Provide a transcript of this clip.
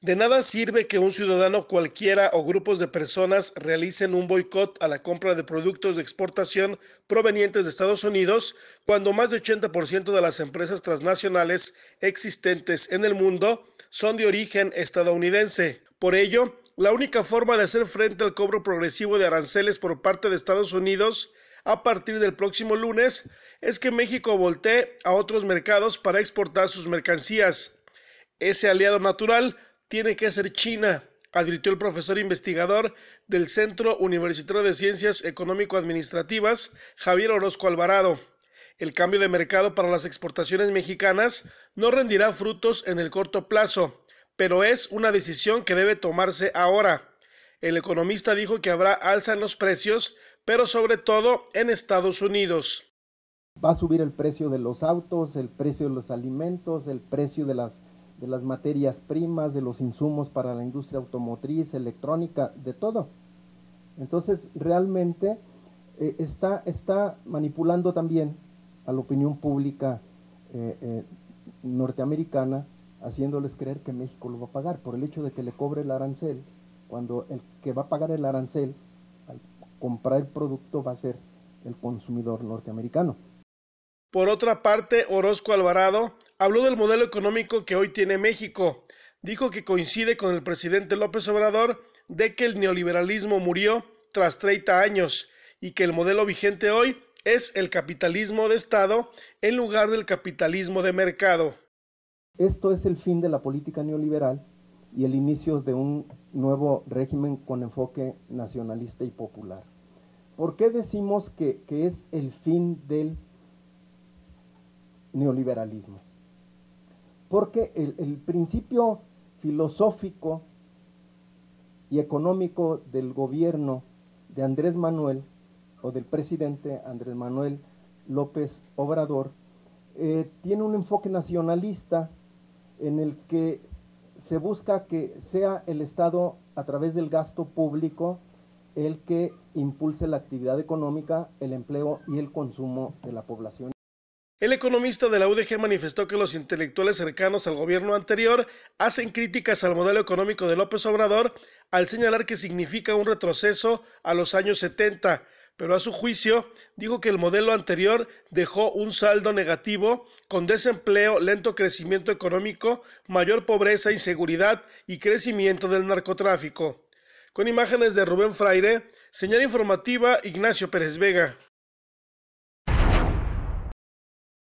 De nada sirve que un ciudadano cualquiera o grupos de personas realicen un boicot a la compra de productos de exportación provenientes de Estados Unidos cuando más de 80% de las empresas transnacionales existentes en el mundo son de origen estadounidense. Por ello, la única forma de hacer frente al cobro progresivo de aranceles por parte de Estados Unidos a partir del próximo lunes es que México voltee a otros mercados para exportar sus mercancías. Ese aliado natural tiene que ser China, advirtió el profesor investigador del Centro Universitario de Ciencias Económico-Administrativas, Javier Orozco Alvarado. El cambio de mercado para las exportaciones mexicanas no rendirá frutos en el corto plazo, pero es una decisión que debe tomarse ahora. El economista dijo que habrá alza en los precios, pero sobre todo en Estados Unidos. Va a subir el precio de los autos, el precio de los alimentos, el precio de las de las materias primas, de los insumos para la industria automotriz, electrónica, de todo. Entonces, realmente eh, está, está manipulando también a la opinión pública eh, eh, norteamericana, haciéndoles creer que México lo va a pagar por el hecho de que le cobre el arancel, cuando el que va a pagar el arancel al comprar el producto va a ser el consumidor norteamericano. Por otra parte, Orozco Alvarado habló del modelo económico que hoy tiene México. Dijo que coincide con el presidente López Obrador de que el neoliberalismo murió tras 30 años y que el modelo vigente hoy es el capitalismo de Estado en lugar del capitalismo de mercado. Esto es el fin de la política neoliberal y el inicio de un nuevo régimen con enfoque nacionalista y popular. ¿Por qué decimos que, que es el fin del neoliberalismo. Porque el, principio filosófico y económico del gobierno de Andrés Manuel o del presidente Andrés Manuel López Obrador eh, tiene un enfoque nacionalista en el que se busca que sea el Estado a través del gasto público el que impulse la actividad económica, el empleo y el consumo de la población. El economista de la UDG manifestó que los intelectuales cercanos al gobierno anterior hacen críticas al modelo económico de López Obrador al señalar que significa un retroceso a los años 70, pero a su juicio dijo que el modelo anterior dejó un saldo negativo con desempleo, lento crecimiento económico, mayor pobreza, inseguridad y crecimiento del narcotráfico. Con imágenes de Rubén Fraire, señal informativa Ignacio Pérez Vega.